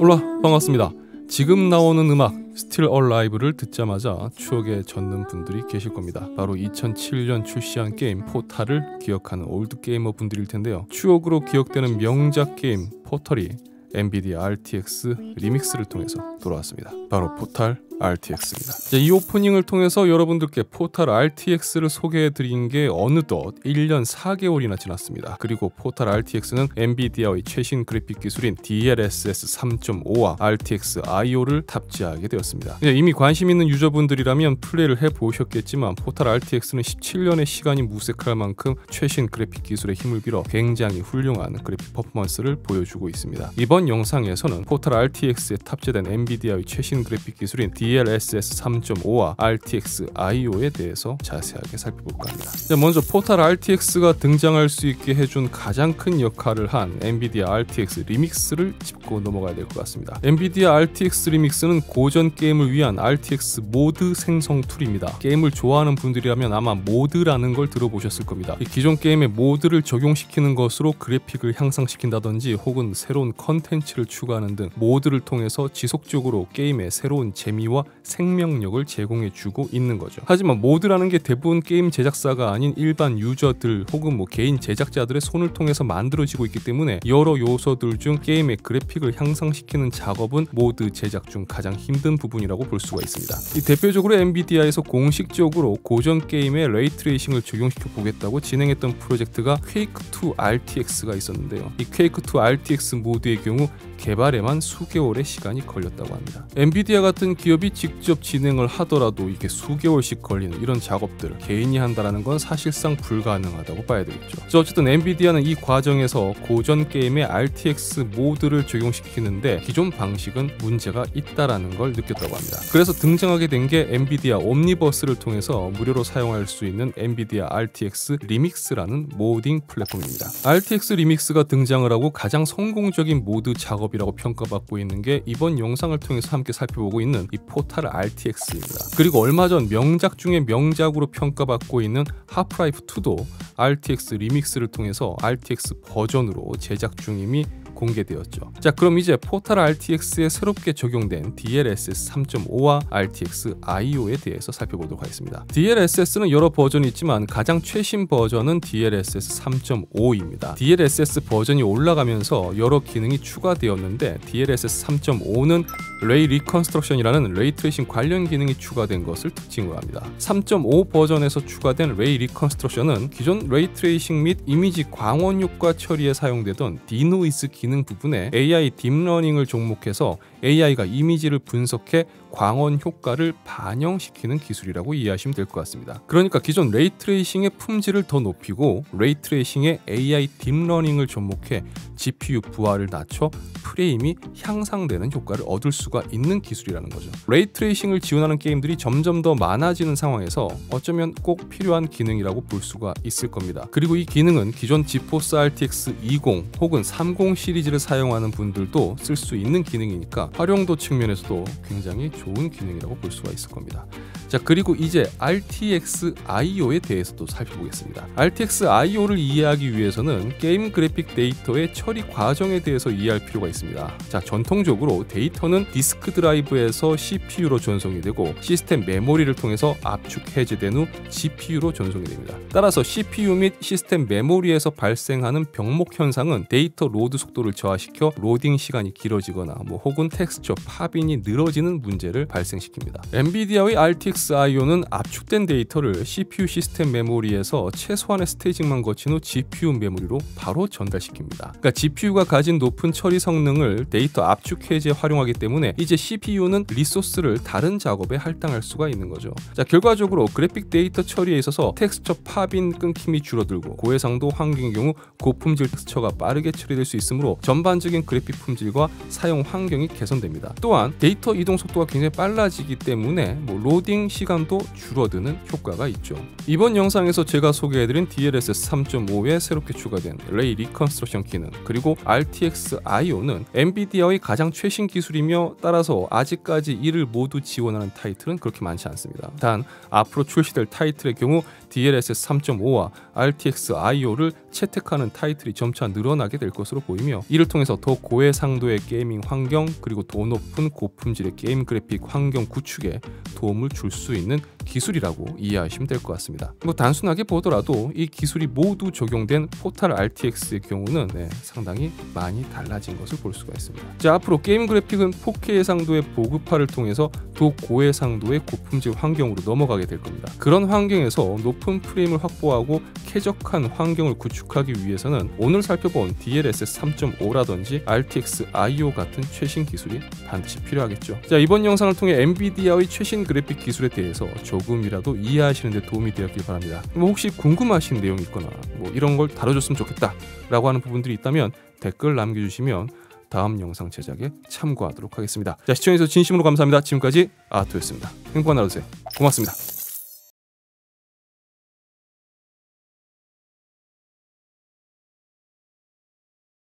올라 반갑습니다. 지금 나오는 음악 Still Alive를 듣자마자 추억에 젖는 분들이 계실 겁니다. 바로 2007년 출시한 게임 Portal을 기억하는 old 게이머 분들일 텐데요. 추억으로 기억되는 명작 게임 포털이 엔비디아 RTX 리믹스를 통해서 돌아왔습니다. 바로 Portal RTX입니다. 자, 이 오프닝을 통해서 여러분들께 Portal RTX를 소개해 드린 게 어느덧 1년 4개월이나 지났습니다. 그리고 포탈 RTX는 엔비디아의 최신 그래픽 기술인 DLSS 3.5와 RTX IO를 탑재하게 되었습니다. 이제 이미 관심 있는 유저분들이라면 플레이를 해 보셨겠지만 Portal RTX는 17년의 시간이 무색할 만큼 최신 그래픽 기술의 힘을 빌어 굉장히 훌륭한 그래픽 퍼포먼스를 보여주고 있습니다. 이번 영상에서는 포탈 RTX에 탑재된 엔비디아의 최신 그래픽 기술인 DLSS 3.5와 RTX IO에 대해서 자세하게 살펴볼까 합니다. 자, 먼저 Portal RTX가 등장할 수 있게 해준 가장 큰 역할을 한 NVIDIA RTX Remix를 짚고 넘어가야 될 것 같습니다. NVIDIA RTX Remix는 고전 게임을 위한 RTX 모드 생성 툴입니다. 게임을 좋아하는 분들이라면 아마 모드라는 걸 들어보셨을 겁니다. 이 기존 게임에 모드를 적용시키는 것으로 그래픽을 향상시킨다든지 혹은 새로운 컨텐츠를 추가하는 등 모드를 통해서 지속적으로 게임에 새로운 재미와 생명력을 제공해 주고 있는 거죠. 하지만 모드라는 게 대부분 게임 제작사가 아닌 일반 유저들 혹은 뭐 개인 제작자들의 손을 통해서 만들어지고 있기 때문에 여러 요소들 중 게임의 그래픽을 향상시키는 작업은 모드 제작 중 가장 힘든 부분이라고 볼 수가 있습니다. 이 대표적으로 NVIDIA에서 공식적으로 고전 게임에 ray tracing을 적용시켜 보겠다고 진행했던 프로젝트가 Quake2 RTX가 있었는데요. 이 Quake2 RTX 모드의 경우 개발에만 수개월의 시간이 걸렸다고 합니다. 엔비디아 같은 기업이 직접 진행을 하더라도 이게 수개월씩 걸리는 이런 작업들을 개인이 한다는 건 사실상 불가능하다고 봐야 되겠죠. 어쨌든 NVIDIA는 이 과정에서 고전 게임의 RTX 모드를 적용시키는데 기존 방식은 문제가 있다라는 걸 느꼈다고 합니다. 그래서 등장하게 된 게 NVIDIA Omniverse를 통해서 무료로 사용할 수 있는 엔비디아 RTX 리믹스라는 모딩 플랫폼입니다. RTX Remix가 등장을 하고 가장 성공적인 모드 작업 이라고 평가받고 있는 게 이번 영상을 통해서 함께 살펴보고 있는 이 Portal RTX입니다. 그리고 얼마 전 명작 중에 명작으로 평가받고 있는 Half-Life 2도 RTX Remix를 통해서 RTX 버전으로 제작 중임이 공개되었죠. 자, 그럼 이제 Portal RTX에 새롭게 적용된 DLSS 3.5와 RTX IO에 대해서 살펴보도록 하겠습니다. DLSS는 여러 버전이 있지만 가장 최신 버전은 DLSS 3.5입니다. DLSS 버전이 올라가면서 여러 기능이 추가되었는데 DLSS 3.5는 Ray Reconstruction이라는 ray tracing 관련 기능이 추가된 것을 특징으로 합니다. 3.5 버전에서 추가된 Ray Reconstruction은 기존 ray tracing 및 이미지 광원 효과 처리에 사용되던 denoise 기능 부분에 AI 딥러닝을 접목해서 AI가 이미지를 분석해 광원 효과를 반영시키는 기술이라고 이해하시면 될 것 같습니다. 그러니까 기존 ray tracing의 품질을 더 높이고 ray tracing에 AI 딥러닝을 접목해 GPU 부하를 낮춰 프레임이 향상되는 효과를 얻을 수가 있는 기술이라는 거죠. ray tracing을 지원하는 게임들이 점점 더 많아지는 상황에서 어쩌면 꼭 필요한 기능이라고 볼 수가 있을 겁니다. 그리고 이 기능은 기존 GeForce RTX 20 혹은 30 시리즈 를 사용하는 분들도 쓸 수 있는 기능이니까 활용도 측면에서도 굉장히 좋은 기능이라고 볼 수가 있을 겁니다. 자 그리고 이제 RTX IO에 대해서도 살펴보겠습니다. RTX IO를 이해하기 위해서는 게임 그래픽 데이터의 처리 과정에 대해서 이해할 필요가 있습니다. 자 전통적으로 데이터는 디스크 드라이브에서 CPU로 전송이 되고 시스템 메모리를 통해서 압축 해제된 후 GPU로 전송이 됩니다. 따라서 CPU 및 시스템 메모리에서 발생하는 병목 현상은 데이터 로드 속도를 저하시켜 로딩 시간이 길어지거나 뭐 혹은 텍스처 팝인이 늘어지는 문제를 발생시킵니다. NVIDIA의 RTX IO는 압축된 데이터를 CPU 시스템 메모리에서 최소한의 staging만 거친 후 GPU 메모리로 바로 전달시킵니다. 그러니까 GPU가 가진 높은 처리 성능을 데이터 압축 해제에 활용하기 때문에 이제 CPU는 리소스를 다른 작업에 할당할 수가 있는 거죠. 자, 결과적으로 그래픽 데이터 처리에 있어서 texture pop-in 끊김이 줄어들고 고해상도 환경의 경우 고품질 texture가 빠르게 처리될 수 있으므로 전반적인 그래픽 품질과 사용 환경이 개선됩니다. 또한 데이터 이동 속도가 굉장히 빨라지기 때문에 뭐 로딩 시간도 줄어드는 효과가 있죠. 이번 영상에서 제가 소개해드린 DLSS 3.5에 새롭게 추가된 Ray Reconstruction 기능 그리고 RTX IO는 NVIDIA의 가장 최신 기술이며 따라서 아직까지 이를 모두 지원하는 타이틀은 그렇게 많지 않습니다. 단 앞으로 출시될 타이틀의 경우 DLSS 3.5와 RTX IO를 채택하는 타이틀이 점차 늘어나게 될 것으로 보이며 이를 통해서 더 고해상도의 gaming 환경 그리고 더 높은 고품질의 게임 그래픽 환경 구축에 도움을 줄수 있는 기술이라고 이해하시면 될 것 같습니다. 뭐 단순하게 보더라도 이 기술이 모두 적용된 포탈 RTX의 경우는 네, 상당히 많이 달라진 것을 볼 수가 있습니다. 자 앞으로 게임 그래픽은 4K 해상도의 보급화를 통해서 더 고해상도의 고품질 환경으로 넘어가게 될 겁니다. 그런 환경에서 높은 프레임을 확보하고 쾌적한 환경을 구축하기 위해서는 오늘 살펴본 DLSS 3.5라든지 RTX IO 같은 최신 기술이 반드시 필요하겠죠. 자 이번 영상을 통해 엔비디아의 최신 그래픽 기술에 대해서 조금이라도 이해하시는 데 도움이 되었길 바랍니다. 뭐 혹시 궁금하신 내용이 있거나 뭐 이런 걸 다뤄줬으면 좋겠다라고 하는 부분들이 있다면 댓글 남겨주시면 다음 영상 제작에 참고하도록 하겠습니다. 자 시청해주셔서 진심으로 감사합니다. 지금까지 아토였습니다. 행복한 하루 되세요. 고맙습니다.